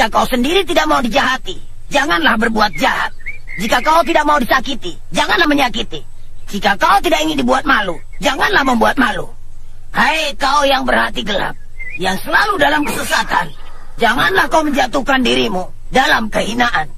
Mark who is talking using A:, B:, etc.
A: Jika kau sendiri tidak mau dijahati, janganlah berbuat jahat. Jika kau tidak mau disakiti, janganlah menyakiti. Jika kau tidak ingin dibuat malu, janganlah membuat malu. Hai kau yang berhati gelap, yang selalu dalam kesesatan, janganlah kau menjatuhkan dirimu dalam kehinaan.